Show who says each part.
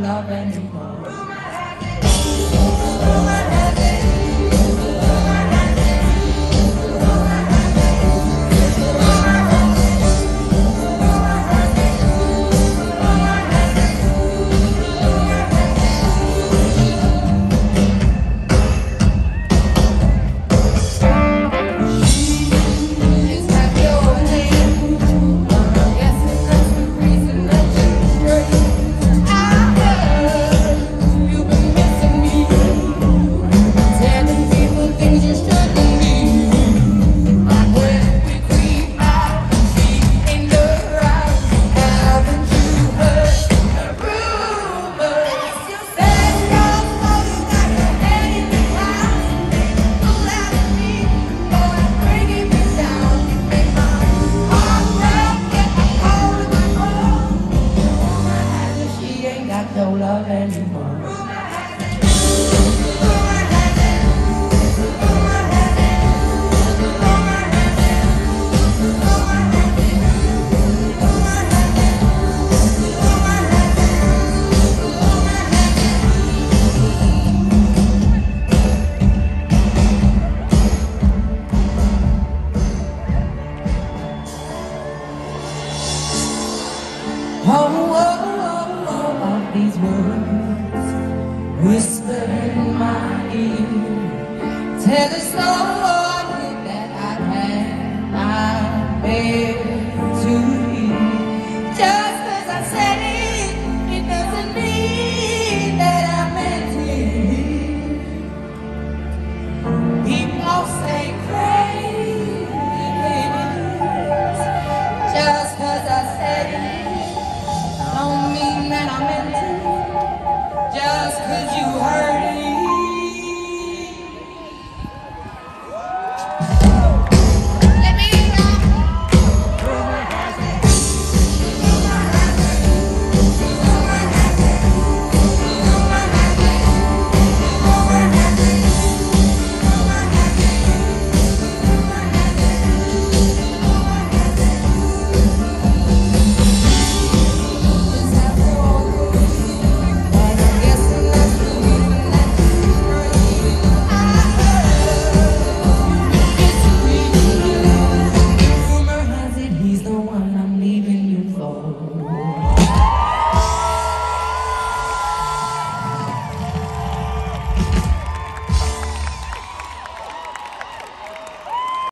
Speaker 1: love anymore. don't love anymore. Oh, oh words whisper in my ear, tell us no.